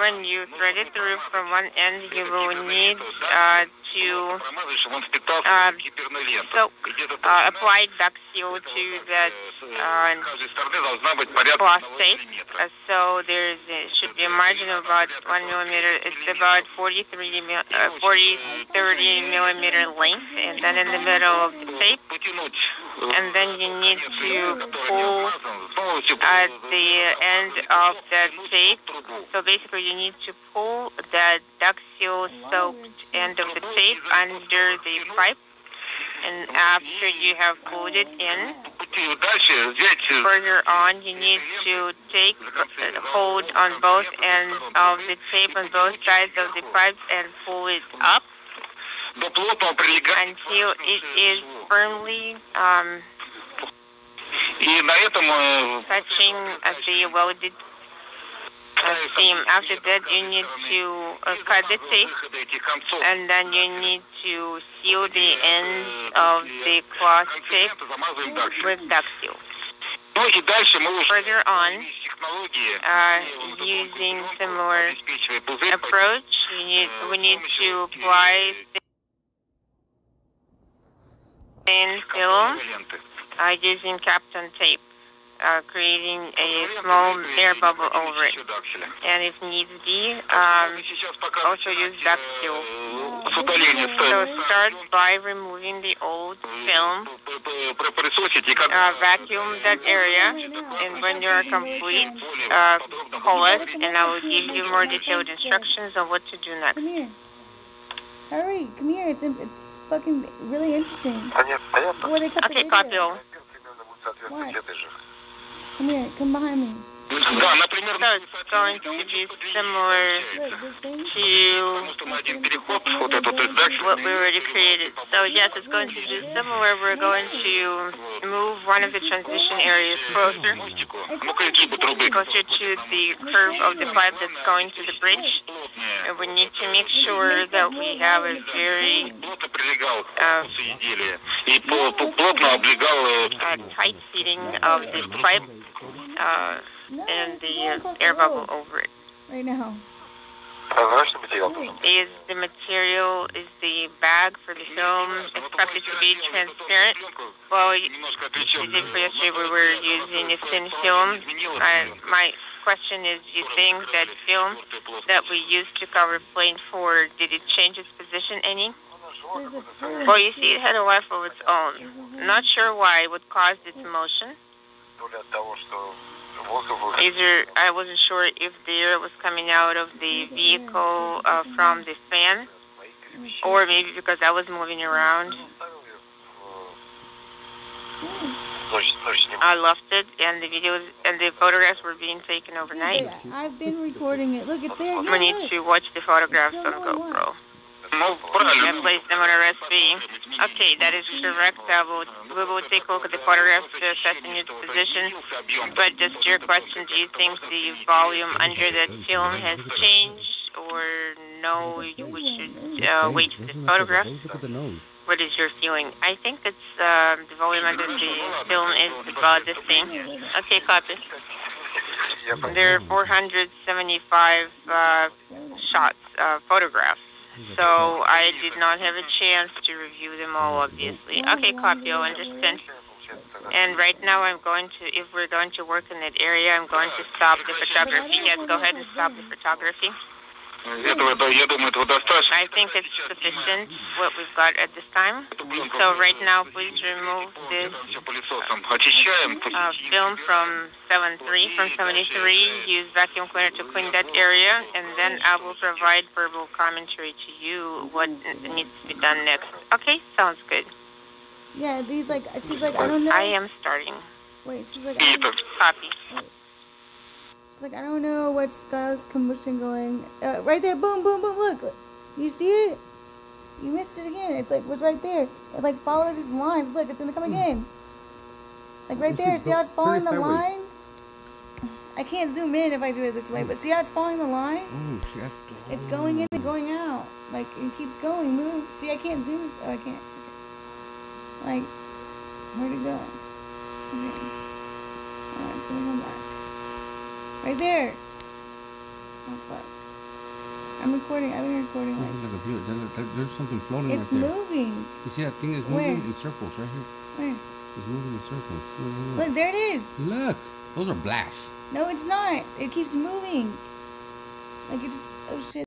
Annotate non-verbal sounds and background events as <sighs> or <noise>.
when you thread it through from one end, you will need uh, to uh, soak, uh, apply duct seal to the on plastic. So there should be a margin of about 1 millimeter. It's about 43 mil, uh, 40, 30 millimeter length, and then in the middle of the tape. And then you need to pull at the end of that tape. So basically you need to pull the seal soaked end of the tape under the pipe and after you have pulled it in, further on you need to take hold on both ends of the tape on both sides of the pipes and pull it up until it is firmly um, touching the welded steam. After that, you need to uh, cut the tape, and then you need to seal the ends of the cloth tape with duct seal. Further on, uh, using similar approach, we need, we need to apply thin film uh, using Kapton tape uh, creating a small air bubble over it. And if needs be, um, also use duct seal. So start by removing the old film, uh, vacuum that area, and when you are complete, uh, call us and I will give you more detailed instructions on what to do next. Come here. Hurry, come here. It's, it's fucking really interesting. Okay, copy. Come here, come behind me. Да, например, So it's going to be similar Look, this thing. to потому что мы один переход, вот этот из дальше. what we already created. So yes, it's going to be similar. We're going to move one of the transition areas closer, Ну, к изгибу трубы. closer to the curve of the pipe that's going to the bridge. Плотные. And we need to make sure that we have a very Плотно прилегал А. к изделия. И по- по- плотно облегал э, uh, tight seating of the pipe uh, no, and the uh, air bubble over it. Right now. Is the material is the bag for the film expected to be transparent? Well, we did for yesterday we were using a thin film. I, my question is, you think that film that we used to cover plane four did it change its position any? Well, you see, it had a life of its own. Not sure why. What caused its motion? Either I wasn't sure if the air was coming out of the vehicle uh, from the fan, or maybe because I was moving around. I left it, and the videos and the photographs were being taken overnight. I've been recording it. Look, it's there. Yeah, we need to watch the photographs on GoPro. Place them on arrest. Okay, that is correct. Uh, we'll, we will take a look at the photographs to assess the new position. But just your question, do you think the volume under that film has changed or no, we should uh, wait for the photographs? What is your feeling? I think that uh, um, the volume under the film is about the same. Okay, copy. There are 475 uh, shots, uh, photographs. So I did not have a chance to review them all, obviously. Okay, copy. I understand. And right now, I'm going to, if we're going to work in that area, I'm going to stop the photography. Yes, go ahead and stop the photography. Этого, да, я думаю, этого достаточно. I think it's sufficient what we've got at this time. So right now, please remove this Все пылесосом очищаем. uh, film from 73, from 73. Use vacuum cleaner to clean that area, and then I will provide verbal commentary to you what needs to be done next. Okay, sounds good. Yeah, these like she's like I don't know. I am starting. Wait, she's like I И don't, это Copy. she's like I don't know what's Sky's combustion going. Uh, right there, boom, boom, boom. Look, you see it? You missed it again. It's like was right there. It like follows these lines. Look, it's gonna come again. Like right there. See how it's following the line? <sighs> I can't zoom in if I do it this way, but see how it's following the line? Oh, she has. It's going in and going out. Like it keeps going. Move. See, I can't zoom. Oh, I can't. Like, where'd it go? Okay. Alright, so we go back. Right there. Oh fuck. I'm recording. I've been recording Look, like like a view. There, there- there's something floating it's right there. moving. You see that thing is Where? moving in circles right here. Where? It's moving in circles. Look, look, Look, there it is. look. Look, those are blasts. No, it's not. It keeps moving. Like it just. Oh shit.